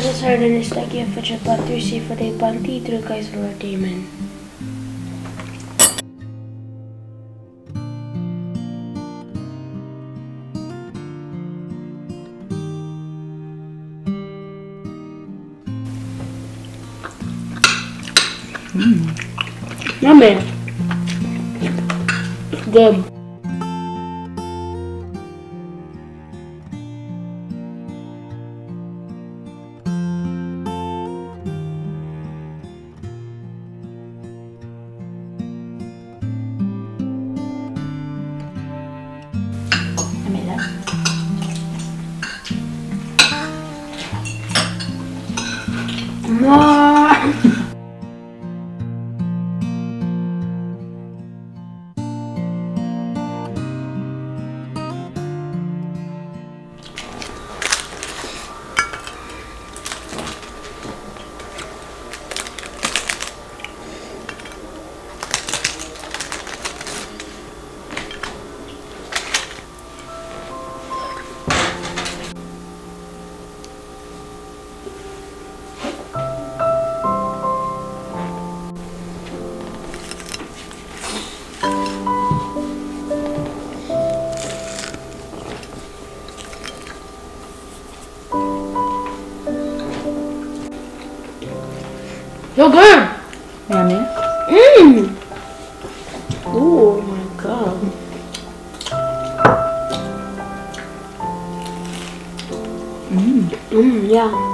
Blessed are the that gift which are about to receive for their bounty through Christ our Lord. Amen. Yummy. Hmm. Good. So good! Yummy. Mmm! Oh my god. Mm, Mmm, yeah.